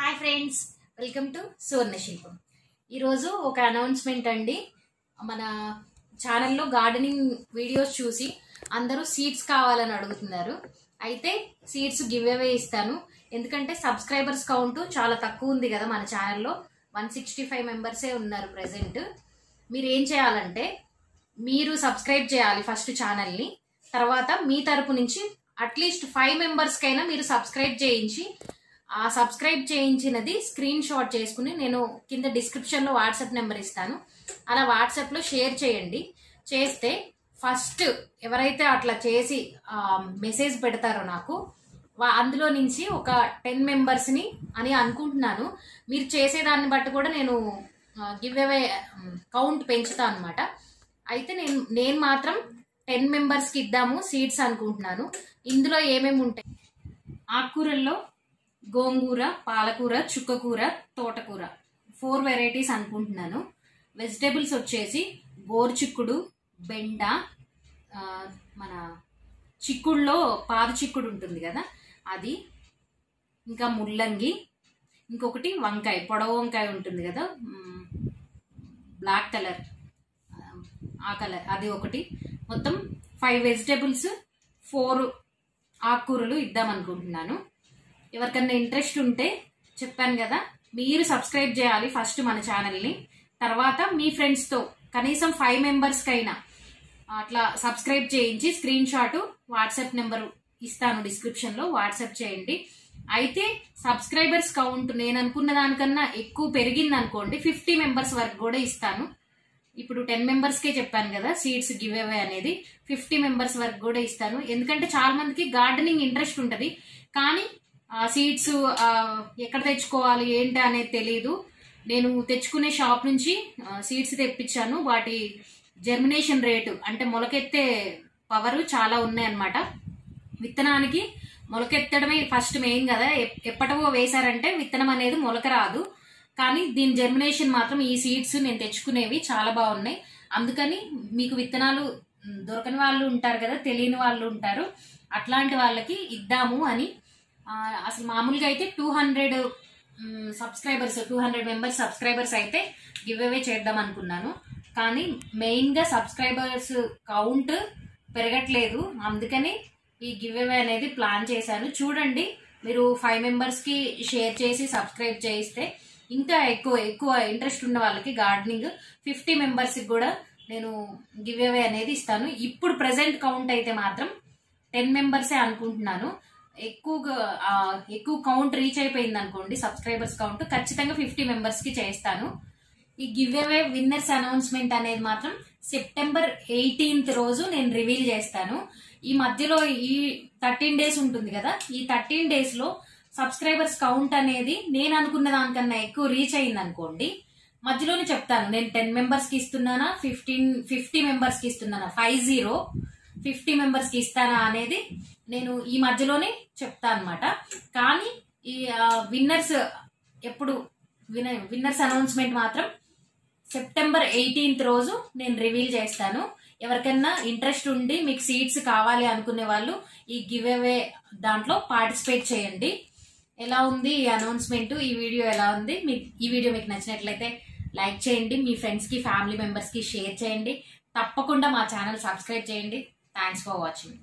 Hi friends welcome to Suvarna Shilpam ఈరోజు ఒక announcement అండి. మన ఛానల్లో గార్డెనింగ్ వీడియోస్ చూసి అందరూ సీడ్స్ కావాలని అడుగుతున్నారు. అయితే సీడ్స్ గివ్ అవే ఇస్తాను. ఎందుకంటే సబ్స్క్రైబర్స్ కౌంట్ చాలా తక్కువ ఉంది కదా మన ఛానల్లో. వన్ సిక్స్టీ ఫైవ్ మెంబర్సే ఉన్నారు ప్రజెంట్ మీరు ఏం చేయాలంటే మీరు సబ్స్క్రైబ్ చేయాలి ఫస్ట్ ఛానల్ని. తర్వాత మీ తరపు నుంచి అట్లీస్ట్ ఫైవ్ మెంబర్స్కైనా మీరు సబ్స్క్రైబ్ చేయించి ఆ సబ్స్క్రైబ్ చేయించినది స్క్రీన్ షాట్ చేసుకుని నేను కింద డిస్క్రిప్షన్లో వాట్సాప్ నెంబర్ ఇస్తాను. అలా వాట్సాప్లో షేర్ చేయండి. చేస్తే ఫస్ట్ ఎవరైతే అట్లా చేసి మెసేజ్ పెడతారో నాకు వా- అందులో నుంచి ఒక టెన్ మెంబర్స్ని అని అనుకుంటున్నాను. మీరు చేసేదాన్ని బట్టి కూడా నేను గివ్ అవే కౌంట్ పెంచుతా అనమాట అయితే నేను నేను మాత్రం టెన్ మెంబర్స్కి ఇద్దాము సీట్స్ అనుకుంటున్నాను. ఇందులో ఏమేమి ఉంటాయి? ఆకుకూరల్లో గోంగూర పాలకూర చుక్కకూర తోటకూర. ఫోర్ వెరైటీస్ అనుకుంటున్నాను. వెజిటేబుల్స్ వచ్చేసి గోరుచిక్కుడు బెండ మన చిక్కుడులో పాదు చిక్కుడు ఉంటుంది కదా అది ఇంకా ముల్లంగి ఇంకొకటి వంకాయ పొడవ వంకాయ ఉంటుంది కదా బ్లాక్ కలర్ ఆ కలర్ అది ఒకటి. మొత్తం ఫైవ్ వెజిటేబుల్స్ ఫోర్ ఆకుకూరలు ఇద్దాం అనుకుంటున్నాను ఎవరికన్నా ఇంట్రెస్ట్ ఉంటే చెప్పాను కదా మీరు సబ్స్క్రైబ్ చేయాలి ఫస్ట్ మన ఛానల్ని. తర్వాత మీ ఫ్రెండ్స్తో కనీసం ఫైవ్ మెంబర్స్కైనా అట్లా సబ్స్క్రైబ్ చేయించి స్క్రీన్ షాట్ వాట్సాప్ నెంబర్ ఇస్తాను డిస్క్రిప్షన్లో వాట్సాప్ చేయండి. అయితే సబ్స్క్రైబర్స్ కౌంట్ నేను అనుకున్న దానికన్నా ఎక్కువ పెరిగింది అనుకోండి ఫిఫ్టీ మెంబర్స్ వరకు కూడా ఇస్తాను. ఇప్పుడు టెన్ మెంబర్స్కే చెప్పాను కదా సీడ్స్ గివ్ అవే అనేది ఫిఫ్టీ మెంబర్స్ వరకు కూడా ఇస్తాను. ఎందుకంటే చాలా మందికి గార్డెనింగ్ ఇంట్రెస్ట్ ఉంటుంది. కానీ సీడ్స్ ఎక్కడ తెచ్చుకోవాలి ఏంటి అనేది తెలియదు నేను తెచ్చుకునే షాప్ నుంచి సీడ్స్ తెప్పించాను. వాటి జర్మినేషన్ రేటు అంటే మొలకెత్తే పవర్ చాలా ఉన్నాయన్నమాట. విత్తనానికి మొలకెత్తడమే ఫస్ట్ మెయిన్ కదా. ఎప్పటివో వేశారంటే విత్తనం అనేది మొలక రాదు. కానీ దీని జర్మినేషన్ మాత్రం ఈ సీడ్స్ నేను తెచ్చుకునేవి చాలా బాగున్నాయి. అందుకని మీకు విత్తనాలు దొరకని వాళ్ళు ఉంటారు కదా తెలియని వాళ్ళు ఉంటారు. అట్లాంటి వాళ్ళకి ఇద్దాము అని అసలు మామూలుగా అయితే two hundred subscribers two hundred members subscribers అయితే గివ్ అవే చేద్దాం అనుకున్నాను. కానీ మెయిన్గా సబ్స్క్రైబర్స్ కౌంట్ పెరగట్లేదు. అందుకని ఈ గివ్ అవే అనేది ప్లాన్ చేశాను. చూడండి మీరు ఫైవ్ మెంబర్స్కి షేర్ చేసి సబ్స్క్రైబ్ చేయిస్తే ఇంకా ఎక్కువ ఎక్కువ ఇంట్రెస్ట్ ఉన్న వాళ్ళకి గార్డెనింగ్ ఫిఫ్టీ మెంబర్స్కి కూడా నేను గివ్ అవే అనేది ఇస్తాను. ఇప్పుడు ప్రెసెంట్ కౌంట్ అయితే మాత్రం టెన్ మెంబర్సే అనుకుంటున్నాను. ఎక్కువగా ఎక్కువ కౌంట్ రీచ్ అయిపోయింది అనుకోండి సబ్స్క్రైబర్స్ కౌంట్ ఖచ్చితంగా ఫిఫ్టీ మెంబర్స్కి చేస్తాను. ఈ గివ్ అవే విన్నర్స్ అనౌన్స్మెంట్ అనేది మాత్రం సెప్టెంబర్ ఎయిటీన్త్ రోజు నేను రివీల్ చేస్తాను. ఈ మధ్యలో ఈ థర్టీన్ డేస్ ఉంటుంది కదా ఈ థర్టీన్ డేస్లో సబ్స్క్రైబర్స్ కౌంట్ అనేది నేను అనుకున్న దానికన్నా ఎక్కువ రీచ్ అయింది అనుకోండి మధ్యలోనే చెప్తాను. నేను టెన్ మెంబర్స్కి ఇస్తున్నానా ఫిఫ్టీన్ ఫిఫ్టీ మెంబర్స్కి ఇస్తున్నానా? ఫైవ్ జీరో ఫిఫ్టీ మెంబర్స్కి ఇస్తానా అనేది నేను ఈ మధ్యలోనే చెప్తా అనమాట కానీ ఈ విన్నర్స్ ఎప్పుడు విన విన్నర్స్ అనౌన్స్మెంట్ మాత్రం సెప్టెంబర్ ఎయిటీన్త్ రోజు నేను రివీల్ చేస్తాను. ఎవరికైనా ఇంట్రెస్ట్ ఉండి మీకు సీట్స్ కావాలి అనుకునే వాళ్ళు ఈ గివ్ అవే దాంట్లో పార్టిసిపేట్ చేయండి. ఎలా ఉంది ఈ అనౌన్స్మెంట్? ఈ వీడియో ఎలా ఉంది? మీకు ఈ వీడియో మీకు నచ్చినట్లయితే లైక్ చేయండి. మీ ఫ్రెండ్స్కి ఫ్యామిలీ మెంబర్స్కి షేర్ చేయండి. తప్పకుండా మా ఛానల్ సబ్స్క్రైబ్ చేయండి. Thanks for watching.